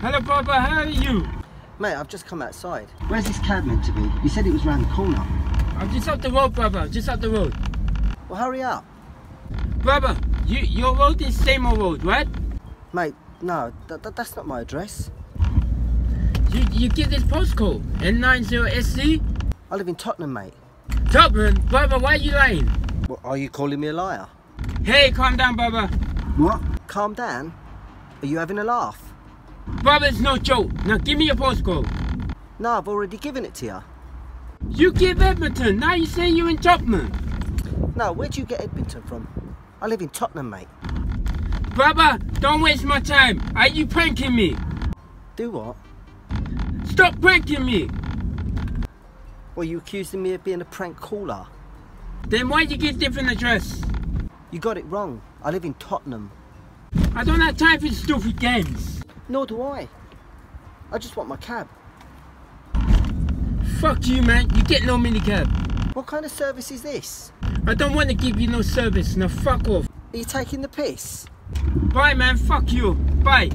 Hello, brother. How are you? Mate, I've just come outside. Where's this cab meant to be? You said it was round the corner. I'm just up the road, brother. Just up the road. Well, hurry up. Brother, you your road is same old road, right? Mate, no, th th that's not my address. You you get this postcode N90SC? I live in Tottenham, mate. Tottenham? brother, why are you lying? What, are you calling me a liar? Hey, calm down, brother. What? Calm down. Are you having a laugh? Brother, it's no joke. Now give me your postcode. No, I've already given it to you. You give Edmonton. Now you say you're in Topman. No, where'd you get Edmonton from? I live in Tottenham, mate. Brother, don't waste my time. Are you pranking me? Do what? Stop pranking me. Well, you accusing me of being a prank caller? Then why you get different address? You got it wrong. I live in Tottenham. I don't have time for stupid games. Nor do I. I just want my cab. Fuck you, man. You get no minicab. What kind of service is this? I don't want to give you no service. Now fuck off. Are you taking the piss? Bye, man. Fuck you. Bye.